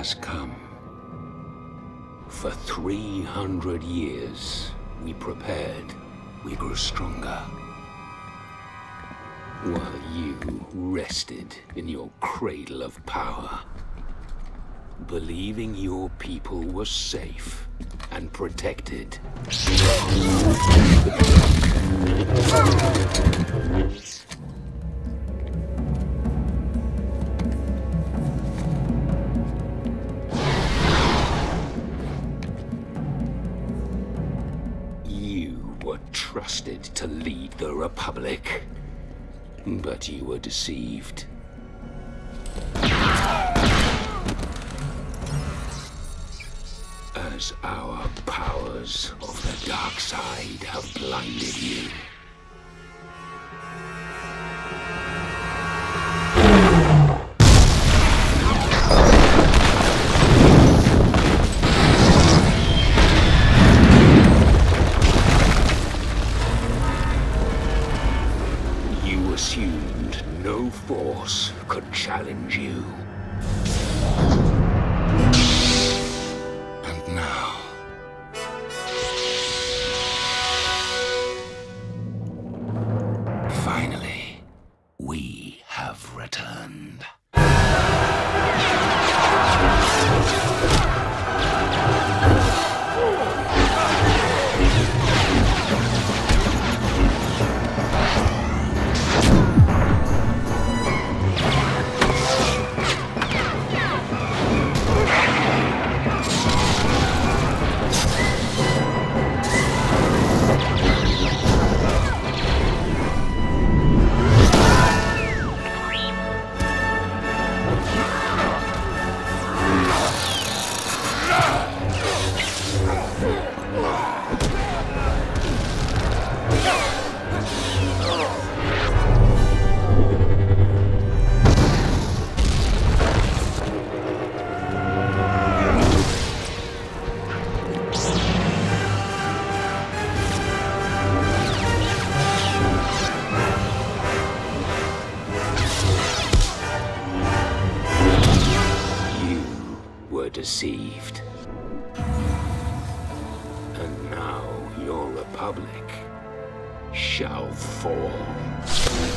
has come. For 300 years, we prepared, we grew stronger. While you rested in your cradle of power, believing your people were safe and protected. Were trusted to lead the Republic, but you were deceived. As our powers of the dark side have blinded you. Force could challenge you. Were deceived. And now your republic shall fall.